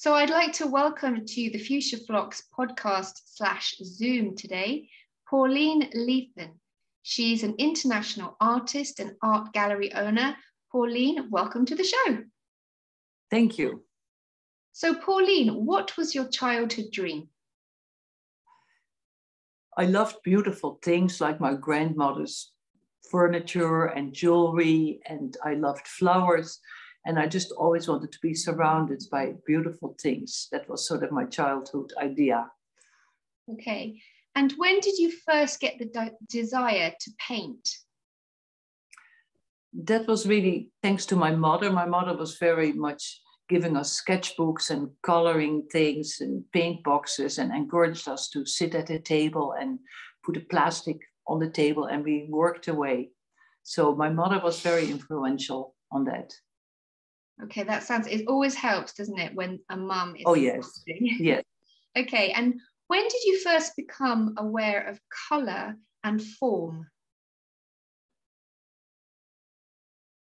So I'd like to welcome to the Fuschia Phlox podcast slash Zoom today, Pauline Lethen. She's an international artist and art gallery owner. Pauline, welcome to the show. Thank you. So, Pauline, what was your childhood dream? I loved beautiful things like my grandmother's furniture and jewelry, and I loved flowers. And I just always wanted to be surrounded by beautiful things. That was sort of my childhood idea. Okay. And when did you first get the de- desire to paint? That was really thanks to my mother. My mother was very much giving us sketchbooks and coloring things and paint boxes and encouraged us to sit at a table and put a plastic on the table and we worked away. So my mother was very influential on that. Okay, that sounds, it always helps, doesn't it, when a mum is. Oh, yes. yes. okay, and when did you first become aware of colour and form?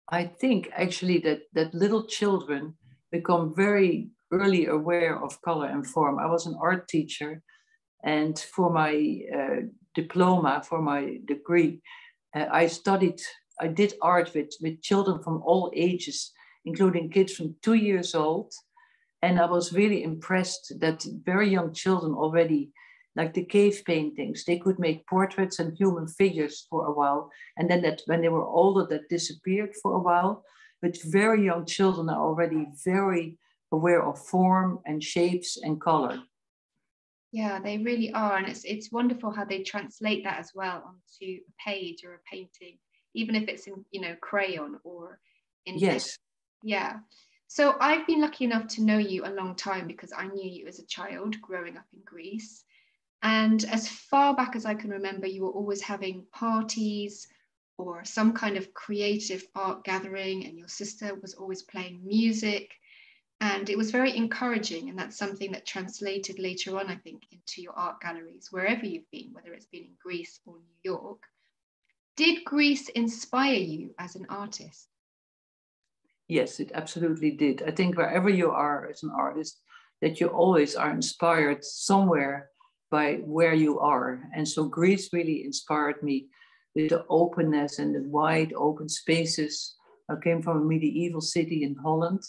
I think actually that, that little children become very early aware of color and form. I was an art teacher, and for my uh, diploma, for my degree, uh, I studied, I did art with, with children from all ages including kids from two years old. And I was really impressed that very young children already, like the cave paintings, they could make portraits and human figures for a while. And then that when they were older, that disappeared for a while. But very young children are already very aware of form and shapes and color. Yeah, they really are. And it's it's wonderful how they translate that as well onto a page or a painting, even if it's in, you know, crayon or in yes. Yeah. So I've been lucky enough to know you a long time because I knew you as a child growing up in Greece. And as far back as I can remember, you were always having parties or some kind of creative art gathering, and your sister was always playing music. And it was very encouraging. And that's something that translated later on, I think, into your art galleries, wherever you've been, whether it's been in Greece or New York. Did Greece inspire you as an artist? Yes, it absolutely did. I think wherever you are as an artist, that you always are inspired somewhere by where you are. And so Greece really inspired me with the openness and the wide open spaces. I came from a medieval city in Holland.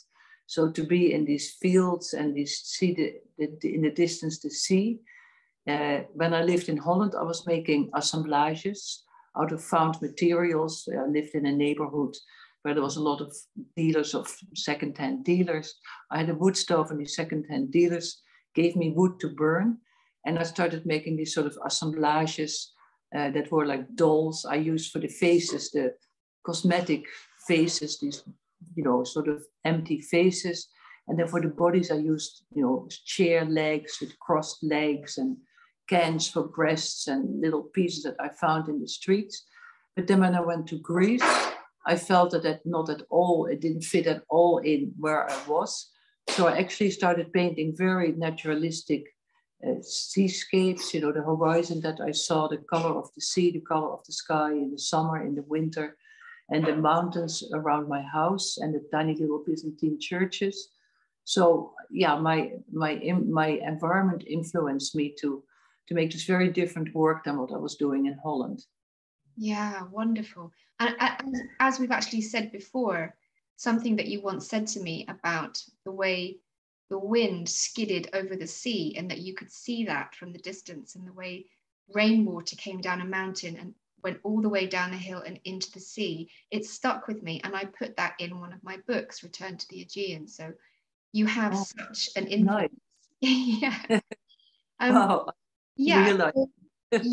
So to be in these fields and this see the, the, in the distance the sea. Uh, when I lived in Holland, I was making assemblages out of found materials. I lived in a neighborhood where there was a lot of dealers of second-hand dealers. I had a wood stove and these second-hand dealers gave me wood to burn. And I started making these sort of assemblages uh, that were like dolls I used for the faces, the cosmetic faces, these, you know, sort of empty faces. And then for the bodies, I used, you know, chair legs with crossed legs and cans for breasts and little pieces that I found in the streets. But then when I went to Greece, I felt that it not at all, it didn't fit at all in where I was. So I actually started painting very naturalistic uh, seascapes, you know, the horizon that I saw, the color of the sea, the color of the sky in the summer, in the winter, and the mountains around my house and the tiny little Byzantine churches. So yeah, my my my environment influenced me to to make this very different work than what I was doing in Holland. Yeah, wonderful. And as we've actually said before, something that you once said to me about the way the wind skidded over the sea and that you could see that from the distance and the way rainwater came down a mountain and went all the way down the hill and into the sea it stuck with me. And i put that in one of my books return to the aegean. So you have oh, such an influence nice. yeah. Um, wow. yeah.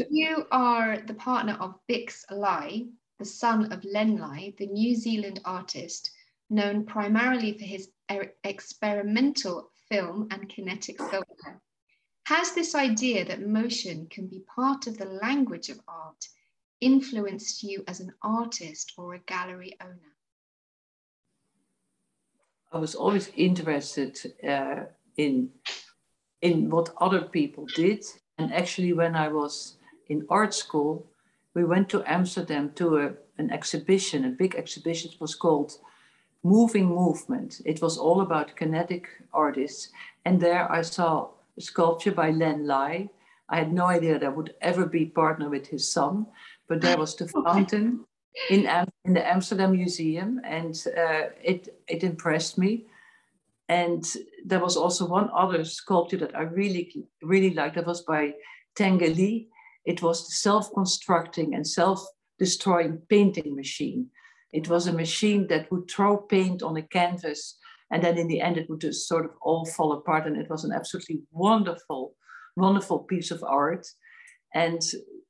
You are the partner of Bix Lye the son of Len Lye, the New Zealand artist, known primarily for his er, experimental film and kinetic sculpture, has this idea that motion can be part of the language of art influenced you as an artist or a gallery owner? I was always interested uh, in in what other people did, and actually, when I was in art school, we went to Amsterdam to a, an exhibition, a big exhibition. It was called moving movement. It was all about kinetic artists. And there I saw a sculpture by Len Lye. I had no idea that I would ever be partner with his son, but there was the fountain in, in the Amsterdam Museum, and uh, it, it impressed me. And there was also one other sculpture that I really, really liked. That was by Tinguely. It was the self-constructing and self-destroying painting machine. It was a machine that would throw paint on a canvas, and then in the end, it would just sort of all fall apart. And it was an absolutely wonderful, wonderful piece of art. And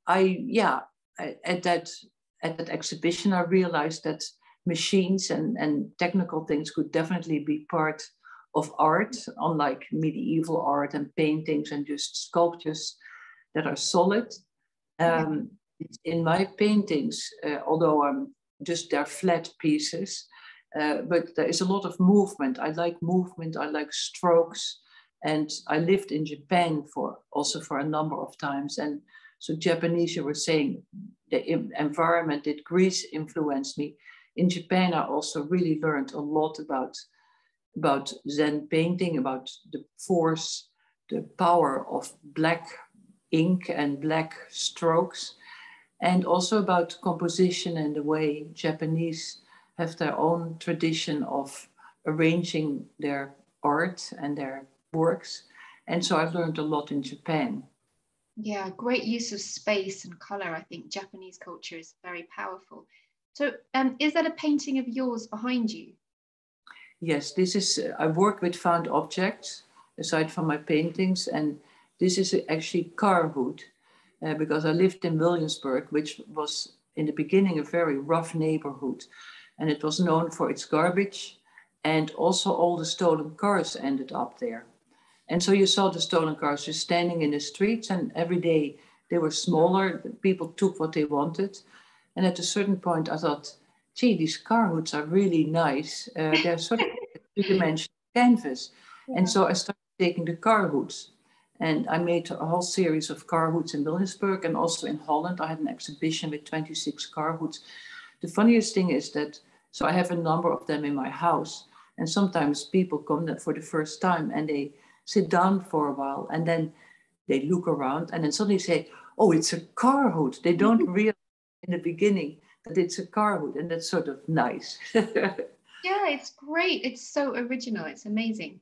I, yeah, at that at that exhibition, I realized that machines and, and technical things could definitely be part of art, unlike medieval art and paintings and just sculptures that are solid. Um, in my paintings, uh, although I'm just they're flat pieces, uh, but there is a lot of movement. I like movement. I like strokes, and I lived in Japan for also for a number of times. And so Japanese, you were saying, the environment did Greece influence me. In Japan, I also really learned a lot about about Zen painting, about the force, the power of black ink and black strokes, and also about composition and the way Japanese have their own tradition of arranging their art and their works. And so I've learned a lot in Japan. Yeah, great use of space and color. I think Japanese culture is very powerful. So, um, is that a painting of yours behind you? Yes, this is, uh, I work with found objects aside from my paintings, and this is actually car hood uh, because I lived in Williamsburg, which was in the beginning a very rough neighborhood, and it was known for its garbage, and also all the stolen cars ended up there. And so you saw the stolen cars just standing in the streets, and every day they were smaller. People took what they wanted. And at a certain point, I thought, gee, these car hoods are really nice. Uh, they're sort of three-dimensional canvas. Yeah. And so I started taking the car hoods. And I made a whole series of car hoods in Williamsburg and also in Holland. I had an exhibition with 26 car hoods. The funniest thing is that, so I have a number of them in my house. And sometimes people come there for the first time and they sit down for a while and then they look around and then suddenly say, oh, it's a car hood. They don't realize in the beginning that it's a car hood and that's sort of nice. yeah, it's great. It's so original. It's amazing.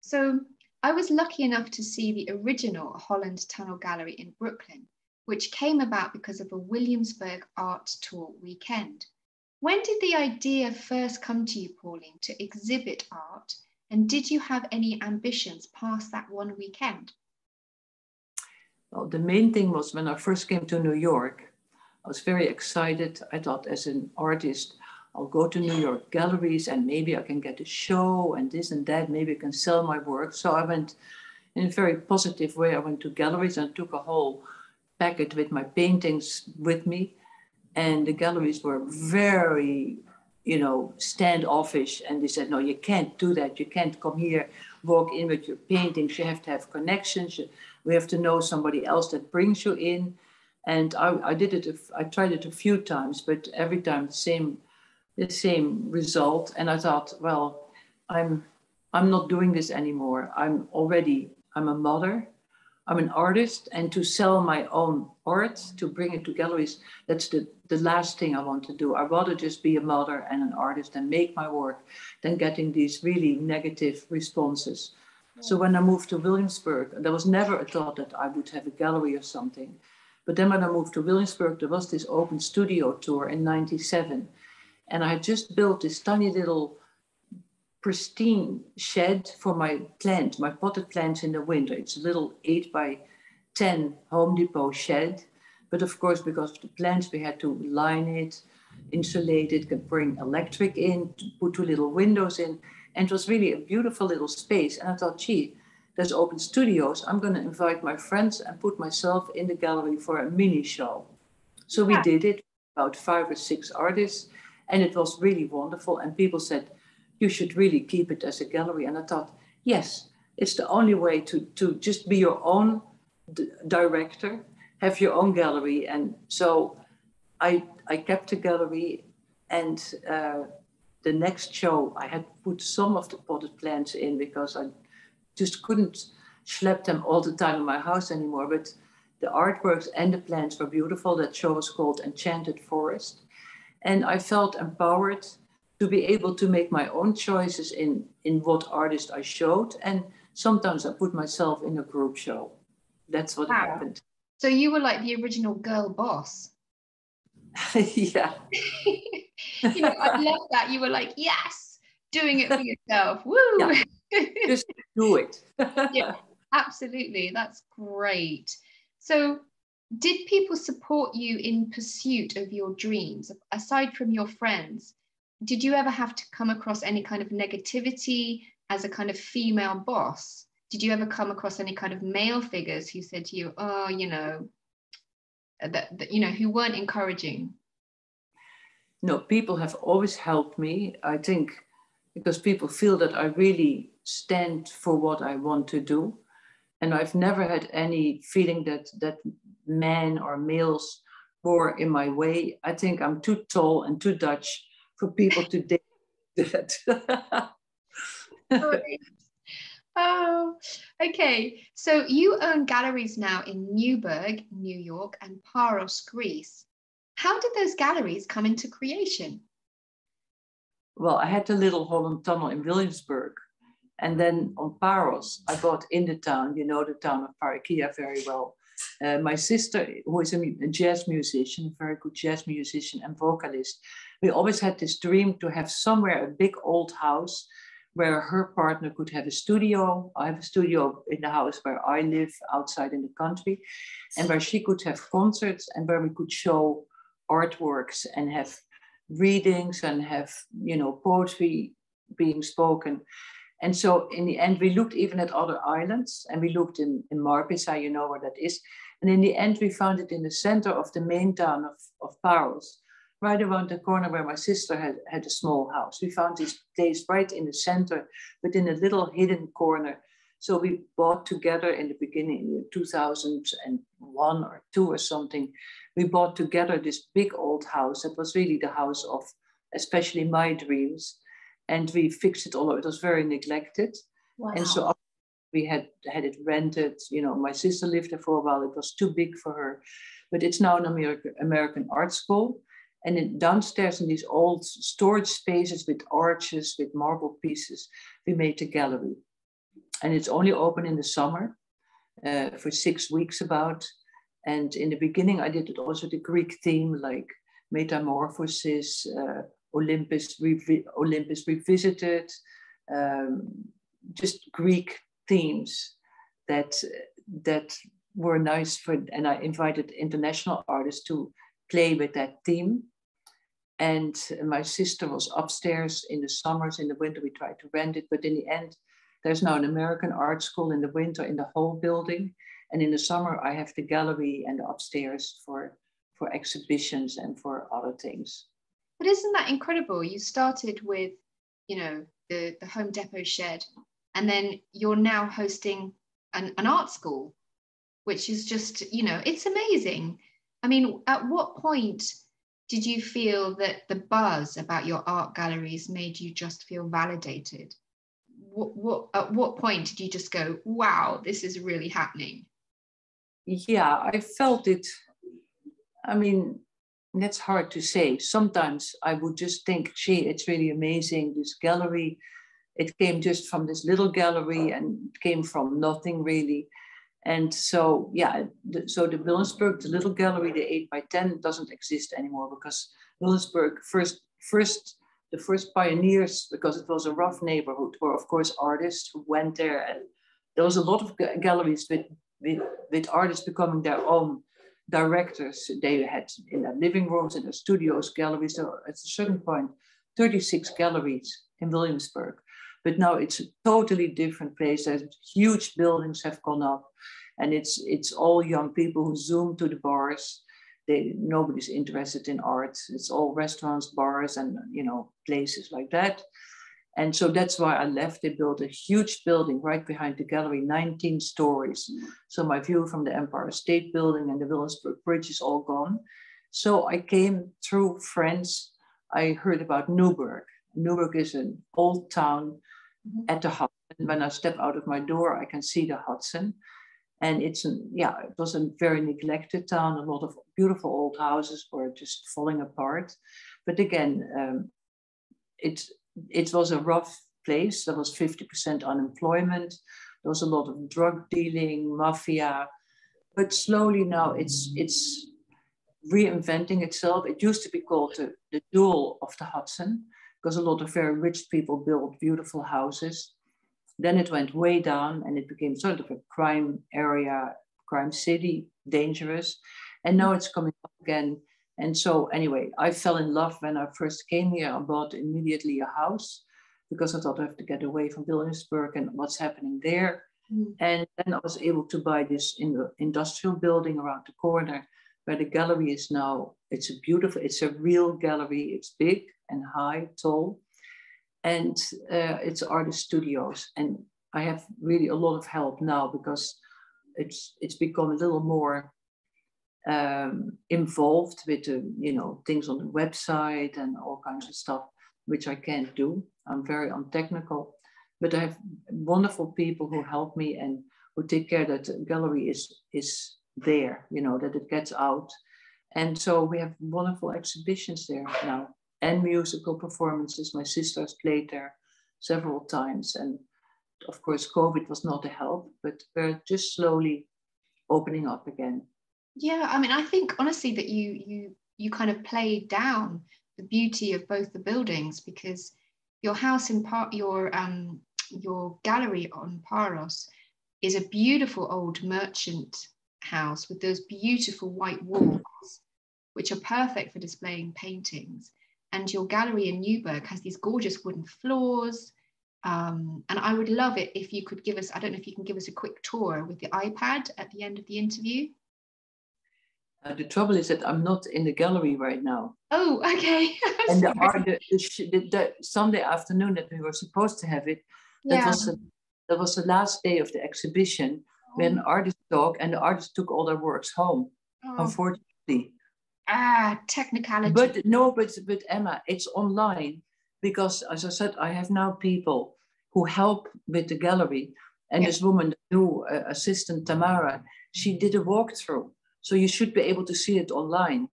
So I was lucky enough to see the original Holland Tunnel Gallery in Brooklyn, which came about because of a Williamsburg art tour weekend. When did the idea first come to you, Pauline, to exhibit art? And did you have any ambitions past that one weekend? Well, the main thing was when I first came to New York, I was very excited. I thought, as an artist, I'll go to New York galleries and maybe I can get a show and this and that. Maybe I can sell my work. So I went in a very positive way. I went to galleries and took a whole packet with my paintings with me. And the galleries were very, you know, standoffish. And they said, no, you can't do that. You can't come here, walk in with your paintings. You have to have connections. We have to know somebody else that brings you in and I, I did it. I tried it a few times, but every time the same, the same result. And I thought, well, I'm, I'm not doing this anymore. I'm already, I'm a mother. I'm an artist, and to sell my own art, to bring it to galleries, that's the, the last thing I want to do. I'd rather just be a mother and an artist and make my work than getting these really negative responses. So when I moved to Williamsburg, there was never a thought that I would have a gallery or something. But then when I moved to Williamsburg, there was this open studio tour in 97. And I had just built this tiny little pristine shed for my plant, my potted plants in the winter. It's a little 8 by 10 Home Depot shed. But of course, because of the plants, we had to line it, insulate it, could bring electric in, put two little windows in. And it was really a beautiful little space. And I thought, gee, there's open studios. I'm going to invite my friends and put myself in the gallery for a mini show. So we did it, about five or six artists, and it was really wonderful. And people said, you should really keep it as a gallery. And I thought, yes, it's the only way to, to just be your own d- director, have your own gallery. And so I, I kept the gallery and uh, the next show, I had put some of the potted plants in because I just couldn't schlep them all the time in my house anymore. But the artworks and the plants were beautiful. That show was called Enchanted Forest. And I felt empowered to be able to make my own choices in, in what artist I showed. And sometimes I put myself in a group show. That's what wow. happened. So you were like the original girl boss. yeah. you know, I love that. You were like, yes, doing it for yourself. Woo! Yeah. Just do it. yeah, absolutely. That's great. So, did people support you in pursuit of your dreams aside from your friends? Did you ever have to come across any kind of negativity as a kind of female boss? Did you ever come across any kind of male figures who said to you, "Oh, you know, that, that you know, who weren't encouraging?" no, people have always helped me. I think because people feel that I really stand for what I want to do. And I've never had any feeling that that men or males were in my way. I think I'm too tall and too Dutch for people to date that. oh, okay. So you own galleries now in Newburgh, New York, and Paros, Greece. How did those galleries come into creation? Well, I had the Little Holland Tunnel in Williamsburg. And then on Paros, I bought in the town, you know the town of Parikia very well. Uh, my sister, who is a, a, jazz musician, a very good jazz musician and vocalist, we always had this dream to have somewhere a big old house where her partner could have a studio. I have a studio in the house where I live outside in the country, and where she could have concerts and where we could show artworks and have readings and have you know poetry being spoken and so in the end we looked even at other islands and we looked in, in Marpissa, you know where that is. And in the end we found it in the center of the main town of, of Paros right around the corner where my sister had, had a small house. We found this place right in the center but in a little hidden corner. So we bought together in the beginning in 2001 or two or something we bought together this big old house. That was really the house of especially my dreams. And we fixed it all. It was very neglected. Wow. And so we had had it rented. You know, my sister lived there for a while. It was too big for her. But it's now an American, American art school. And in, downstairs in these old storage spaces with arches, with marble pieces, we made a gallery. And it's only open in the summer uh, for six weeks about. And in the beginning, I did it also the Greek theme, like metamorphosis, uh, Olympus, revi- Olympus revisited, um, just Greek themes that that were nice for. And I invited international artists to play with that theme. And my sister was upstairs in the summers. In the winter, we tried to rent it, but in the end, there's now an American art school in the winter in the whole building and in the summer, I have the gallery and upstairs for, for exhibitions and for other things. But isn't that incredible? You started with, you know, the, the Home Depot shed, and then you're now hosting an, an art school, which is just, you know, it's amazing. I mean, at what point did you feel that the buzz about your art galleries made you just feel validated? What, what, at what point did you just go, wow, this is really happening? yeah, I felt it. I mean, that's hard to say. Sometimes I would just think, gee, it's really amazing. This gallery, it came just from this little gallery and came from nothing really. And so, yeah, the, so the Williamsburg, the little gallery, the 8 by 10 doesn't exist anymore because Williamsburg first, first, the first pioneers, because it was a rough neighborhood, were of course artists who went there and there was a lot of galleries with with, with artists becoming their own directors. They had in their living rooms, in their studios, galleries. So at a certain point 36 galleries in Williamsburg. But now it's a totally different place. There's huge buildings have gone up, and it's it's all young people who zoom to the bars. They, nobody's interested in art. It's all restaurants, bars, and you know places like that. And so that's why I left. They built a huge building right behind the gallery, 19 stories. So my view from the Empire State Building and the Williamsburg Bridge is all gone. So I came through friends. I heard about Newburgh. Newburgh is an old town Mhm. at the Hudson. When I step out of my door, I can see the Hudson. And it's an, yeah, it was a very neglected town. A lot of beautiful old houses were just falling apart. But again, um, it, it was a rough place. There was 50% unemployment. There was a lot of drug dealing, mafia. But slowly now it's, it's reinventing itself. It used to be called the, the jewel of the Hudson because a lot of very rich people built beautiful houses. Then it went way down and it became sort of a crime area, crime city, dangerous. And now it's coming up again. And so, anyway, I fell in love when I first came here. I bought immediately a house because I thought I have to get away from Williamsburg and what's happening there. Mm. And then I was able to buy this in the industrial building around the corner where the gallery is now. It's a beautiful, it's a real gallery. It's big and high, tall. And uh, it's artist studios. And I have really a lot of help now because it's it's become a little more um, involved with the you know things on the website and all kinds of stuff, which I can't do. I'm very untechnical, but I have wonderful people who help me and who take care that the gallery is is there, you know, that it gets out. And so we have wonderful exhibitions there now and musical performances. My sister has played there several times. And of course, COVID was not a help, but we're just slowly opening up again. Yeah, I mean, I think honestly that you you you kind of played down the beauty of both the buildings because your house in part your um your gallery on Paros is a beautiful old merchant house with those beautiful white walls, which are perfect for displaying paintings. And your gallery in Newburgh has these gorgeous wooden floors. Um, and I would love it if you could give us, I don't know if you can give us a quick tour with the iPad at the end of the interview. Uh, the trouble is that I'm not in the gallery right now. Oh, okay. and the, art, the, the, the, Sunday afternoon that we were supposed to have it, that yeah. was the, that was the last day of the exhibition. We had an artist talk, and the artists took all their works home. Oh. Unfortunately, Ah, technicality. but no, but but Emma, it's online because, as I said, I have now people who help with the gallery, and Yeah. this woman, the new uh, assistant Tamara, she did a walkthrough, so you should be able to see it online.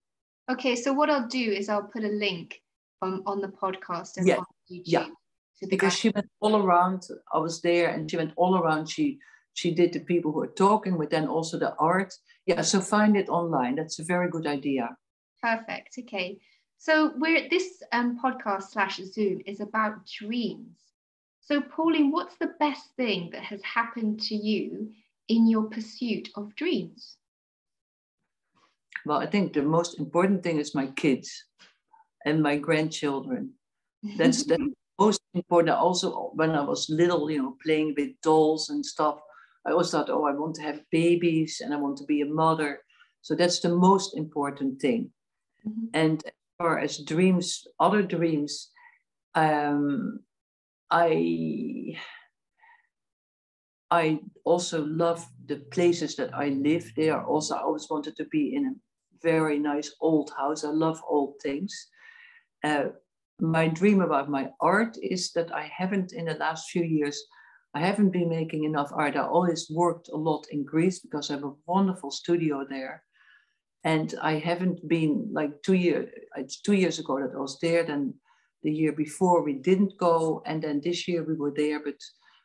okay, so what I'll do is I'll put a link on, on the podcast and Yeah, on YouTube. yeah. because she went all around. I was there, and she went all around. She she did the people who were talking, but then also the art. Yeah, so find it online. That's a very good idea. Perfect. Okay. So we're this um, podcast slash Zoom is about dreams. So Pauline, what's the best thing that has happened to you in your pursuit of dreams? Well, I think the most important thing is my kids and my grandchildren. That's the most important. Also, when I was little, you know, playing with dolls and stuff, I always thought, oh, I want to have babies and I want to be a mother. So that's the most important thing. Mhm. And as far as dreams, other dreams, um, I I also love the places that I live there. Also, I always wanted to be in a very nice old house. I love old things. Uh, my dream about my art is that I haven't, in the last few years, I haven't been making enough art. I always worked a lot in Greece because I have a wonderful studio there. And I haven't been like two years, it's two years ago that I was there. Then the year before we didn't go. And then this year we were there, but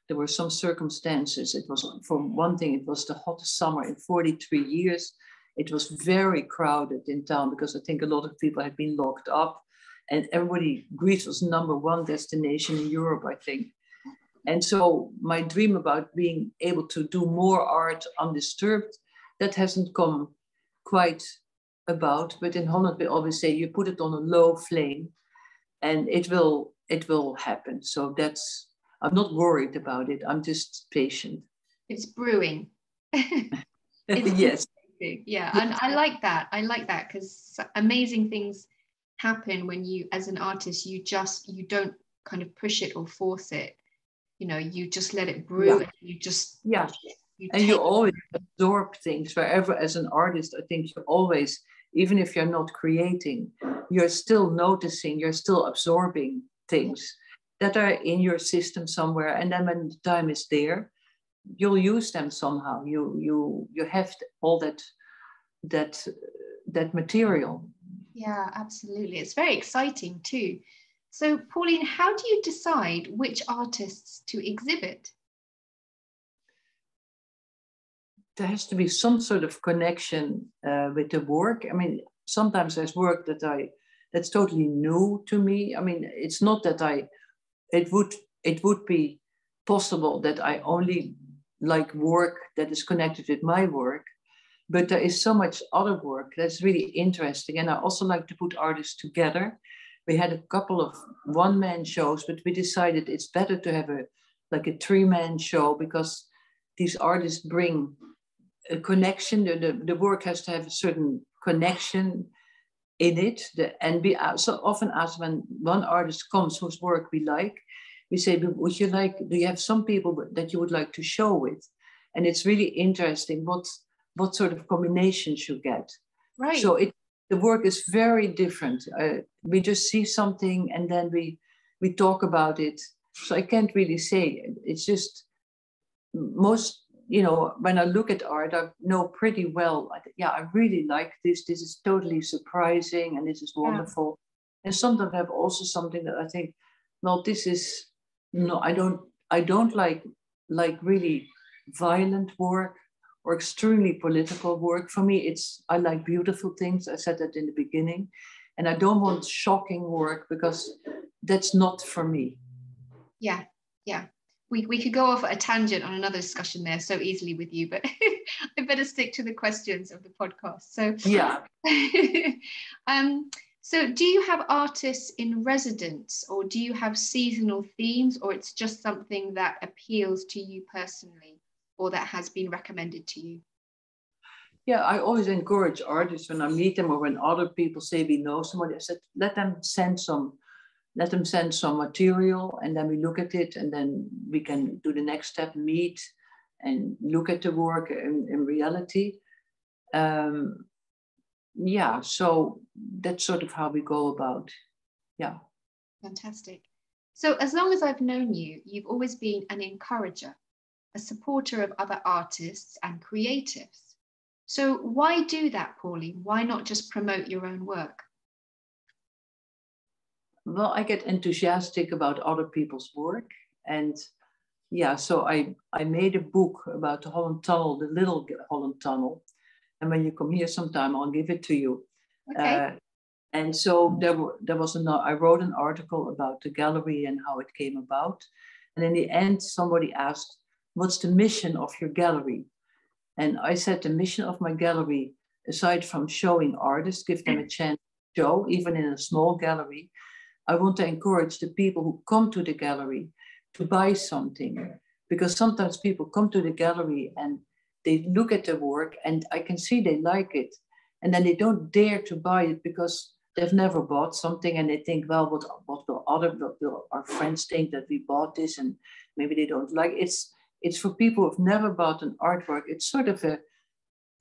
there were some circumstances. It was, for one thing, it was the hottest summer in 43 years. It was very crowded in town because I think a lot of people had been locked up. And everybody, Greece was number one destination in Europe, I think. And so my dream about being able to do more art undisturbed, that hasn't come quite about. But in Holland, we always say you put it on a low flame and it will it will happen. So that's I'm not worried about it. I'm just patient. It's brewing. It's yes. Yeah, and I like that. I like that because amazing things happen when you, as an artist, you just you don't kind of push it or force it. You know, you just let it brew. Yeah. And you just Yeah. you And you always absorb things wherever as an artist, I think you always, even if you're not creating, you're still noticing, you're still absorbing things mm. that are in your system somewhere. And then when the time is there, you'll use them somehow. You you you have all that that that material. Yeah, absolutely. It's very exciting too. So, Pauline, how do you decide which artists to exhibit? There has to be some sort of connection uh, with the work. I mean, sometimes there's work that I that's totally new to me. I mean, it's not that I it would it would be possible that I only like work that is connected with my work, but there is so much other work that's really interesting. And I also like to put artists together. We had a couple of one-man shows, but we decided it's better to have a like a three-man show because these artists bring a connection. The, the, the work has to have a certain connection in it. The, and we uh, so often ask when one artist comes whose work we like, we say, would you like, do you have some people that you would like to show with? And it's really interesting what, what sort of combinations you get. Right. So it, the work is very different. Uh, we just see something and then we, we talk about it. So I can't really say, it's just most you know, when I look at art, I know pretty well, yeah, I really like this. This is totally surprising and this is wonderful. Yeah. And sometimes I have also something that I think, well, this is no, I don't, I don't like like really violent work or extremely political work. For me, it's I like beautiful things. I said that in the beginning. And I don't want shocking work because that's not for me. Yeah, yeah we, we could go off a tangent on another discussion there so easily with you, but I better stick to the questions of the podcast. So yeah. um, so do you have artists in residence or do you have seasonal themes or it's just something that appeals to you personally or that has been recommended to you? Yeah, I always encourage artists when I meet them or when other people say we know somebody, I said, let them send some let them send some material and then we look at it and then we can do the next step meet and look at the work in, in reality um, yeah so that's sort of how we go about yeah fantastic so as long as i've known you you've always been an encourager a supporter of other artists and creatives so why do that pauline why not just promote your own work well, I get enthusiastic about other people's work. And yeah, so I, I made a book about the Holland Tunnel, the little Holland Tunnel. And when you come here sometime, I'll give it to you. Okay. Uh, and so there, were, there was an, I wrote an article about the gallery and how it came about. And in the end, somebody asked, what's the mission of your gallery? And I said, the mission of my gallery, aside from showing artists, give them a chance to show, even in a small gallery, I want to encourage the people who come to the gallery to buy something because sometimes people come to the gallery and they look at the work and I can see they like it and then they don't dare to buy it because they've never bought something and they think, well, what, what will other what will our friends think that we bought this and maybe they don't like it's it's for people who've never bought an artwork. It's sort of a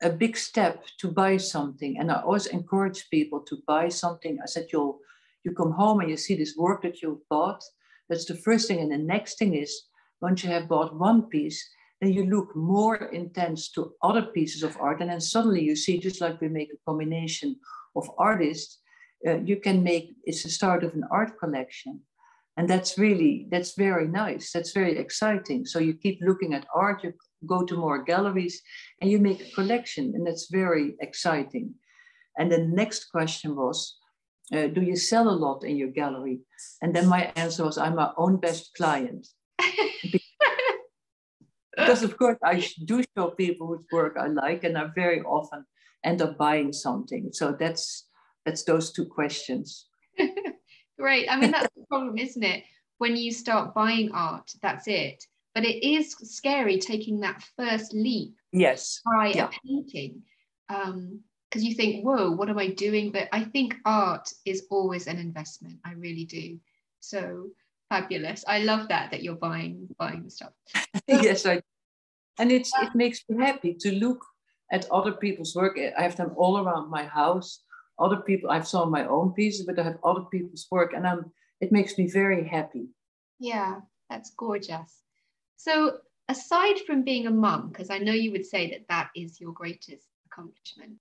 a big step to buy something. And I always encourage people to buy something. I said, you'll you come home and you see this work that you've bought. That's the first thing. And the next thing is once you have bought one piece, then you look more intense to other pieces of art. And then suddenly you see, just like we make a combination of artists, uh, you can make it's the start of an art collection. And that's really, that's very nice. That's very exciting. So you keep looking at art, you go to more galleries, and you make a collection. And that's very exciting. And the next question was, uh, do you sell a lot in your gallery? And then my answer was, I'm my own best client. because of course I do show people whose work I like, and I very often end up buying something. So that's that's those two questions. Great. I mean, that's the problem, isn't it? When you start buying art, that's it. But it is scary taking that first leap. Yes. By yeah. a painting. Um, because you think, whoa, what am I doing? But I think art is always an investment. I really do. So fabulous. I love that that you're buying buying the stuff. yes, I and it's it makes me happy to look at other people's work. I have them all around my house. Other people, I've saw my own pieces, but I have other people's work, and I'm it makes me very happy. Yeah, that's gorgeous. So, aside from being a mum, because I know you would say that that is your greatest accomplishment,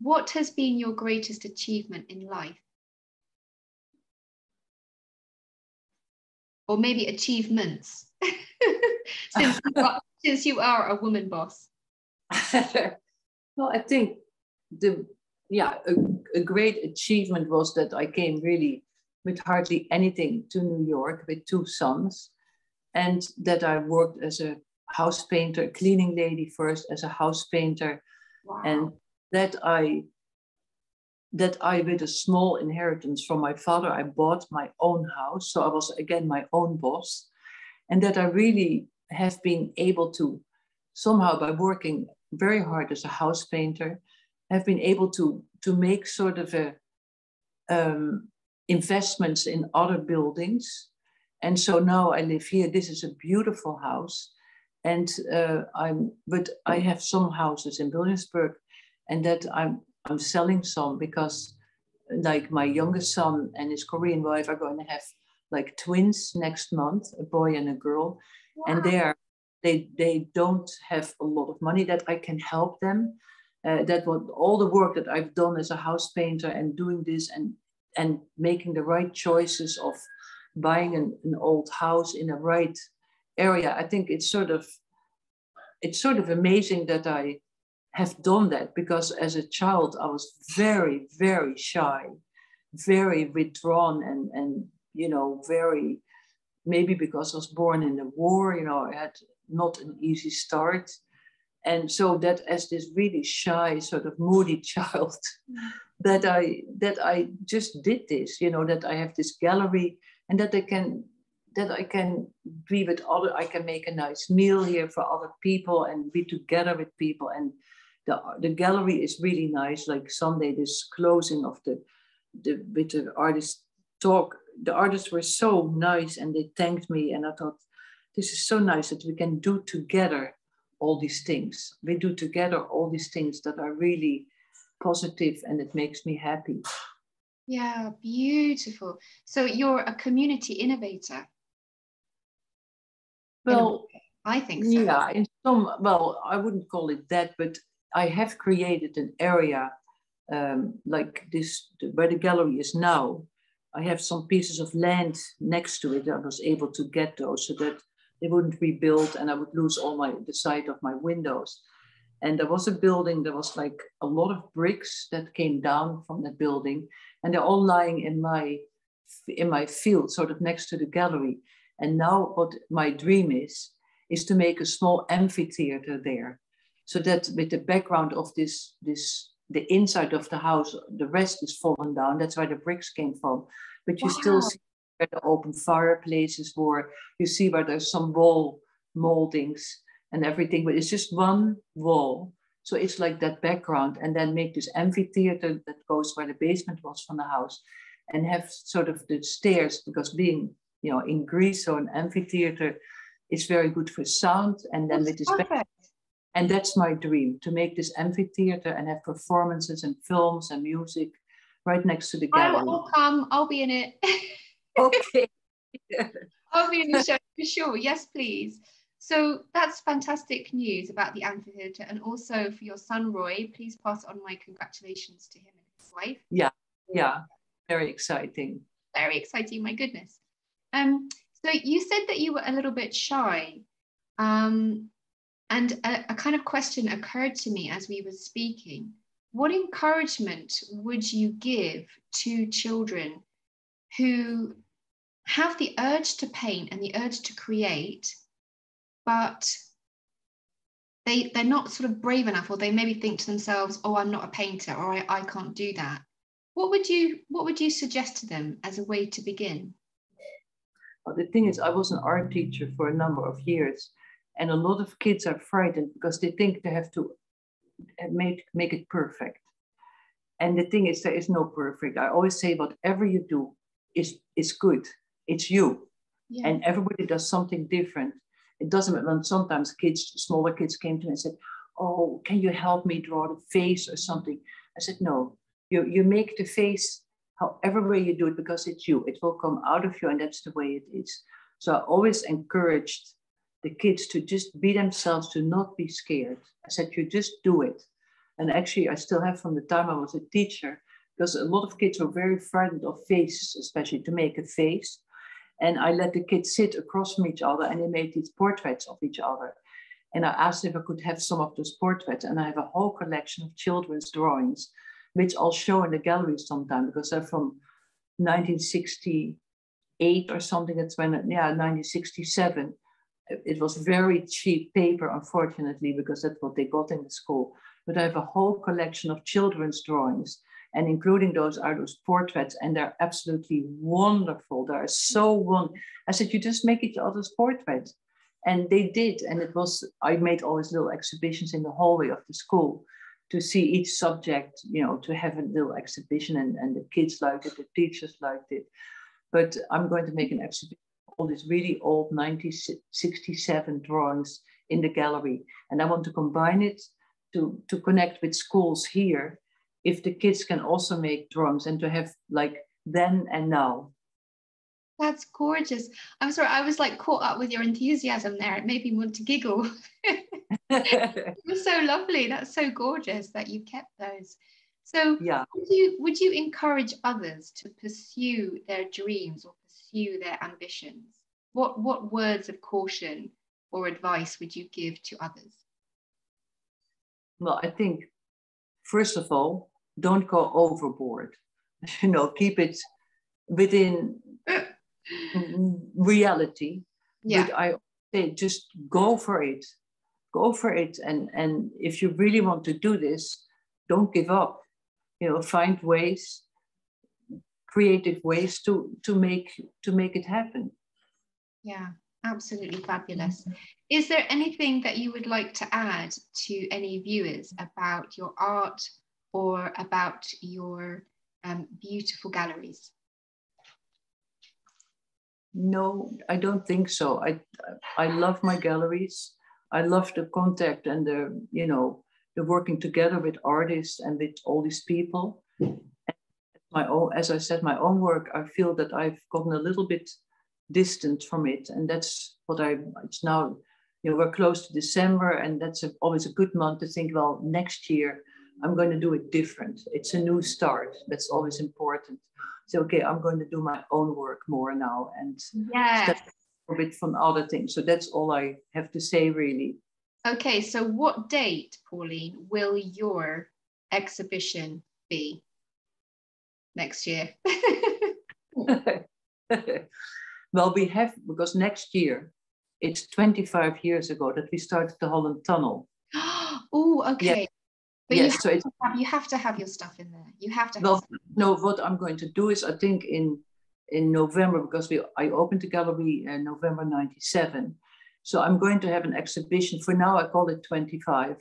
what has been your greatest achievement in life? Or maybe achievements, since, you are, since you are a woman boss. well, I think the yeah a, a great achievement was that I came really with hardly anything to New York with two sons, and that I worked as a house painter, cleaning lady first as a house painter, wow. and that I that I, with a small inheritance from my father, I bought my own house. So I was again my own boss. And that I really have been able to, somehow by working very hard as a house painter, have been able to, to make sort of a um, investments in other buildings. And so now I live here. This is a beautiful house. And uh, I'm, but I have some houses in Williamsburg and that I'm I'm selling some because like my youngest son and his Korean wife are going to have like twins next month, a boy and a girl. Wow. And they are they they don't have a lot of money that I can help them. Uh, that what all the work that I've done as a house painter and doing this and and making the right choices of buying an, an old house in a right area. I think it's sort of it's sort of amazing that I have done that because as a child I was very, very shy, very withdrawn, and and you know very maybe because I was born in the war, you know, I had not an easy start. And so that as this really shy, sort of moody child, that I that I just did this, you know, that I have this gallery and that I can that I can be with other, I can make a nice meal here for other people and be together with people and the, the gallery is really nice. Like Sunday, this closing of the, the with the artist talk, the artists were so nice and they thanked me. And I thought, this is so nice that we can do together all these things. We do together all these things that are really positive and it makes me happy. Yeah, beautiful. So you're a community innovator. Well, I think so. Yeah, in some well, I wouldn't call it that, but I have created an area um, like this, where the gallery is now. I have some pieces of land next to it. I was able to get those so that they wouldn't rebuild and I would lose all my the sight of my windows. And there was a building, there was like a lot of bricks that came down from that building, and they're all lying in my in my field, sort of next to the gallery. And now what my dream is, is to make a small amphitheater there so that with the background of this this the inside of the house the rest is fallen down that's where the bricks came from but you wow. still see where the open fireplaces were you see where there's some wall moldings and everything but it's just one wall so it's like that background and then make this amphitheater that goes where the basement was from the house and have sort of the stairs because being you know in greece so an amphitheater is very good for sound and then That's with this perfect. And that's my dream to make this amphitheater and have performances and films and music right next to the gallery. I'll come, I'll be in it. okay. I'll be in the show for sure. Yes, please. So that's fantastic news about the amphitheatre and also for your son Roy. Please pass on my congratulations to him and his wife. Yeah, yeah, very exciting. Very exciting, my goodness. Um, so you said that you were a little bit shy. Um, and a, a kind of question occurred to me as we were speaking. What encouragement would you give to children who have the urge to paint and the urge to create, but they, they're not sort of brave enough, or they maybe think to themselves, oh, I'm not a painter, or I, I can't do that. What would you what would you suggest to them as a way to begin? Well, the thing is, I was an art teacher for a number of years, and a lot of kids are frightened because they think they have to uh, make, make it perfect. And the thing is, there is no perfect. I always say, whatever you do is, is good. It's you. Yeah. And everybody does something different. It doesn't when sometimes kids, smaller kids came to me and said, Oh, can you help me draw the face or something? I said, No, you, you make the face however way you do it, because it's you, it will come out of you, and that's the way it is. So I always encouraged the kids to just be themselves, to not be scared. I said, you just do it. And actually, I still have from the time I was a teacher, because a lot of kids were very frightened of faces, especially to make a face. And I let the kids sit across from each other and they made these portraits of each other. And I asked if I could have some of those portraits. And I have a whole collection of children's drawings, which I'll show in the gallery sometime because they're from 1968 or something. It's when, yeah, 1967. It was very cheap paper, unfortunately, because that's what they got in the school. But I have a whole collection of children's drawings and including those are those portraits and they're absolutely wonderful. They're so one i said you just make each other's portraits. And they did and it was i made all these little exhibitions in the hallway of the school to see each subject you know to have a little exhibition and, and the kids liked it the teachers liked it. But i'm going to make an exhibition all these really old 1967 drawings in the gallery and i want to combine it to, to connect with schools here if the kids can also make drawings and to have like then and now that's gorgeous. I'm sorry, I was like caught up with your enthusiasm there. It made me want to giggle. it was so lovely. That's so gorgeous that you kept those. So yeah. would you would you encourage others to pursue their dreams or pursue their ambitions? What what words of caution or advice would you give to others? Well, I think first of all, don't go overboard. You know, keep it within reality. Yeah. But I say just go for it. Go for it. And and if you really want to do this, don't give up. You know, find ways, creative ways to to make to make it happen. Yeah, absolutely fabulous. Is there anything that you would like to add to any viewers about your art or about your um, beautiful galleries? No, I don't think so. I I love my galleries. I love the contact and the you know the working together with artists and with all these people. My own, as I said, my own work. I feel that I've gotten a little bit distant from it, and that's what I. It's now, you know, we're close to December, and that's a, always a good month to think. Well, next year I'm going to do it different. It's a new start. That's always important. So, okay, I'm going to do my own work more now and yeah. a bit from other things. So that's all I have to say, really. Okay, so what date, Pauline, will your exhibition be next year? well, we have, because next year, it's 25 years ago that we started the Holland Tunnel. oh, okay. Yeah. But yes, you have, so have, you have to have your stuff in there. You have to. Have no. What I'm going to do is, I think in in November because we I opened the gallery in November '97, so I'm going to have an exhibition. For now, I call it 25,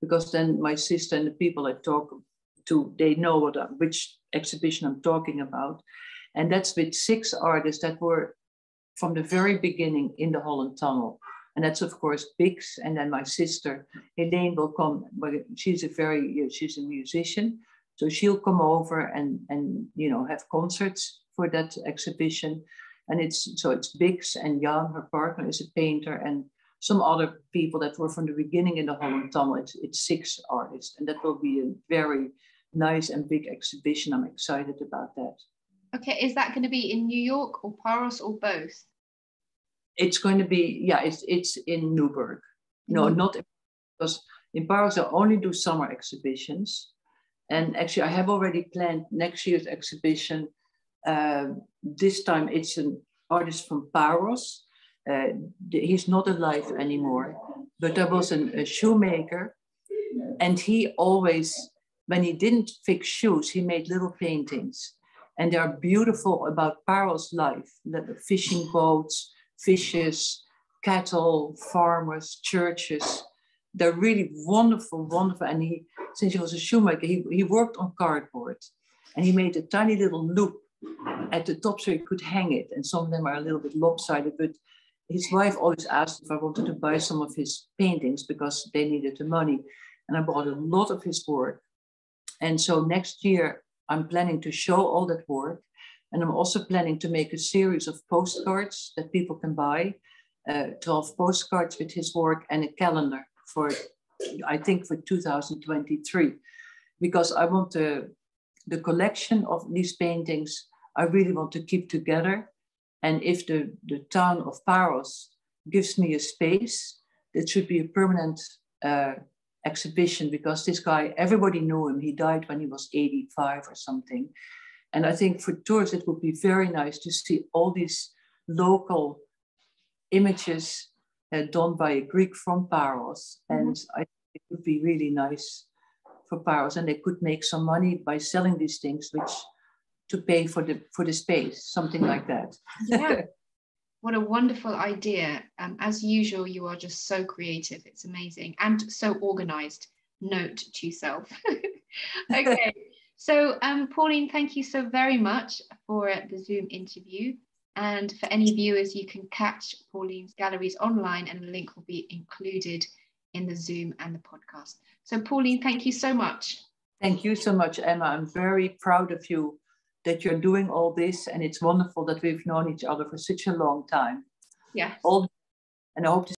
because then my sister and the people I talk to they know what I, which exhibition I'm talking about, and that's with six artists that were from the very beginning in the Holland Tunnel. And that's, of course, Bix. And then my sister, Helene, will come. She's a very, she's a musician. So she'll come over and, and you know, have concerts for that exhibition. And it's so it's Bix and Jan, her partner, is a painter, and some other people that were from the beginning in the Holland Tunnel. It's, it's six artists, and that will be a very nice and big exhibition. I'm excited about that. Okay, is that going to be in New York or Paros or both? it's going to be yeah it's it's in Newburgh. No, mm-hmm. not because in Paros I only do summer exhibitions, and actually I have already planned next year's exhibition. Uh, this time it's an artist from Paros. Uh, he's not alive anymore, but there was an, a shoemaker, and he always, when he didn't fix shoes, he made little paintings, and they are beautiful about Paros' life, the fishing boats, fishes, cattle, farmers, churches. They're really wonderful, wonderful. And he, since he was a shoemaker, he, he worked on cardboard and he made a tiny little loop at the top so he could hang it. And some of them are a little bit lopsided, but his wife always asked if I wanted to buy some of his paintings because they needed the money. And I bought a lot of his work. And so next year, I'm planning to show all that work. And I'm also planning to make a series of postcards that people can buy, uh, 12 postcards with his work and a calendar for, I think, for 2023. Because I want the, the collection of these paintings, I really want to keep together. And if the, the town of Paros gives me a space, it should be a permanent uh, exhibition because this guy, everybody knew him. He died when he was 85 or something. And I think for tourists, it would be very nice to see all these local images uh, done by a Greek from Paros. Mm-hmm. And I think it would be really nice for Paros. And they could make some money by selling these things, which to pay for the for the space, something like that. Yeah. what a wonderful idea. Um, as usual, you are just so creative. It's amazing and so organized. Note to self. okay. So, um, Pauline, thank you so very much for the Zoom interview. And for any viewers, you can catch Pauline's galleries online, and a link will be included in the Zoom and the podcast. So, Pauline, thank you so much. Thank you so much, Emma. I'm very proud of you that you're doing all this, and it's wonderful that we've known each other for such a long time. Yeah. All, and I hope to